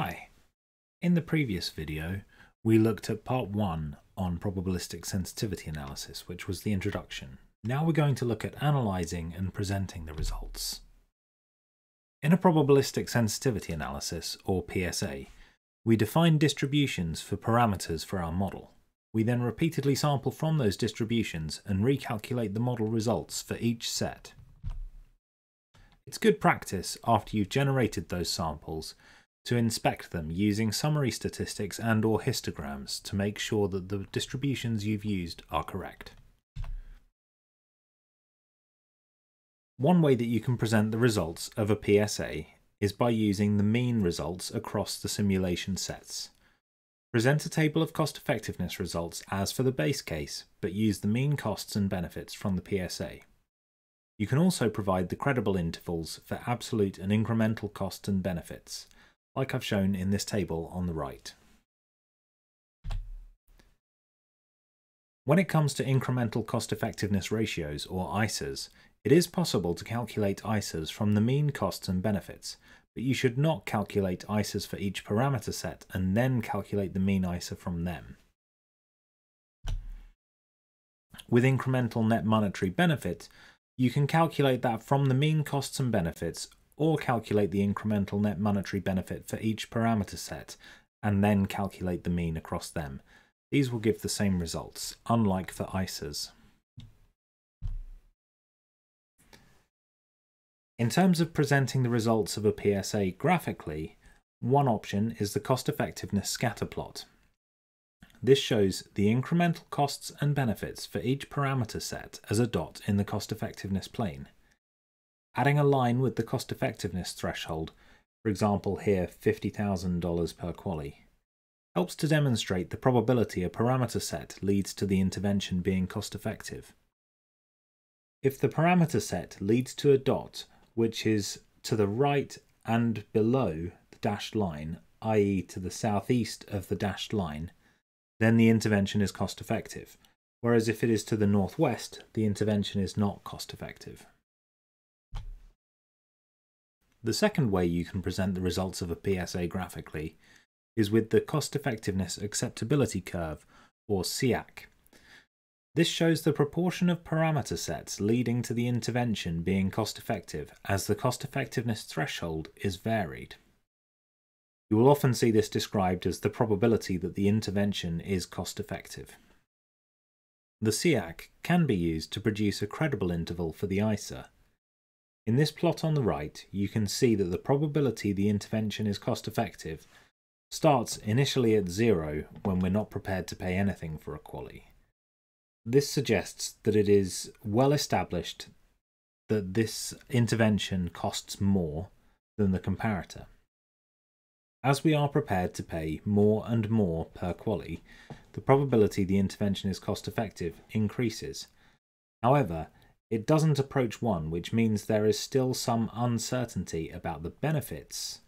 Hi. In the previous video, we looked at part 1 on probabilistic sensitivity analysis, which was the introduction. Now we're going to look at analysing and presenting the results. In a probabilistic sensitivity analysis, or PSA, we define distributions for parameters for our model. We then repeatedly sample from those distributions and recalculate the model results for each set. It's good practice after you've generated those samples to inspect them using summary statistics and or histograms to make sure that the distributions you've used are correct. One way that you can present the results of a PSA is by using the mean results across the simulation sets. Present a table of cost effectiveness results as for the base case, but use the mean costs and benefits from the PSA. You can also provide the credible intervals for absolute and incremental costs and benefits, like I've shown in this table on the right. When it comes to incremental cost effectiveness ratios, or ICERs, it is possible to calculate ICERs from the mean costs and benefits, but you should not calculate ICERs for each parameter set and then calculate the mean ICER from them. With incremental net monetary benefit, you can calculate that from the mean costs and benefits or calculate the incremental net monetary benefit for each parameter set, and then calculate the mean across them. These will give the same results, unlike for ICERs. In terms of presenting the results of a PSA graphically, one option is the cost effectiveness scatter plot. This shows the incremental costs and benefits for each parameter set as a dot in the cost effectiveness plane. Adding a line with the cost effectiveness threshold, for example here $50,000 per QALY, helps to demonstrate the probability a parameter set leads to the intervention being cost effective. If the parameter set leads to a dot which is to the right and below the dashed line, i.e. to the southeast of the dashed line, then the intervention is cost effective, whereas if it is to the northwest, the intervention is not cost effective. The second way you can present the results of a PSA graphically is with the Cost Effectiveness Acceptability Curve, or CEAC. This shows the proportion of parameter sets leading to the intervention being cost effective as the cost effectiveness threshold is varied. You will often see this described as the probability that the intervention is cost effective. The CEAC can be used to produce a credible interval for the ICER, in this plot on the right, you can see that the probability the intervention is cost effective starts initially at zero when we're not prepared to pay anything for a QALY. This suggests that it is well established that this intervention costs more than the comparator. As we are prepared to pay more and more per QALY, the probability the intervention is cost effective increases. However, it doesn't approach 1, which means there is still some uncertainty about the benefits.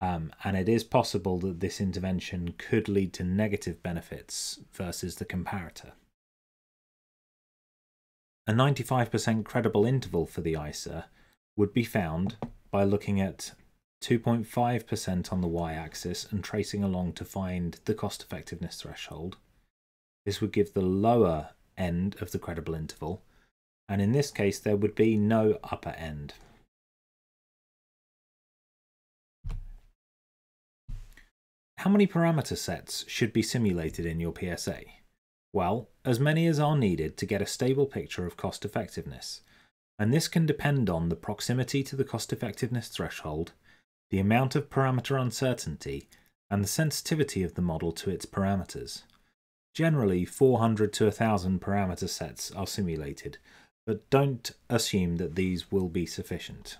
Um, and it is possible that this intervention could lead to negative benefits versus the comparator. A 95% credible interval for the ICER would be found by looking at 2.5% on the y-axis and tracing along to find the cost effectiveness threshold. This would give the lower end of the credible interval, and in this case there would be no upper end. How many parameter sets should be simulated in your PSA? Well, as many as are needed to get a stable picture of cost effectiveness, and this can depend on the proximity to the cost effectiveness threshold, the amount of parameter uncertainty, and the sensitivity of the model to its parameters. Generally, 400 to 1000 parameter sets are simulated, but don't assume that these will be sufficient.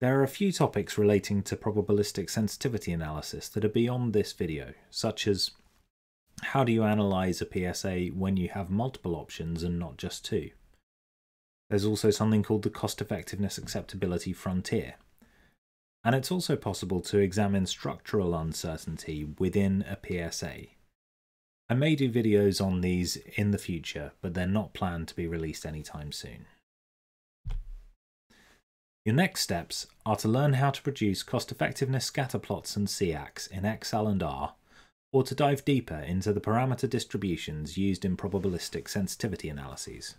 There are a few topics relating to probabilistic sensitivity analysis that are beyond this video, such as how do you analyse a PSA when you have multiple options and not just two? There's also something called the cost effectiveness acceptability frontier. And it's also possible to examine structural uncertainty within a PSA, I may do videos on these in the future, but they're not planned to be released anytime soon. Your next steps are to learn how to produce cost-effectiveness scatter plots and CEACs in Excel and R, or to dive deeper into the parameter distributions used in probabilistic sensitivity analyses.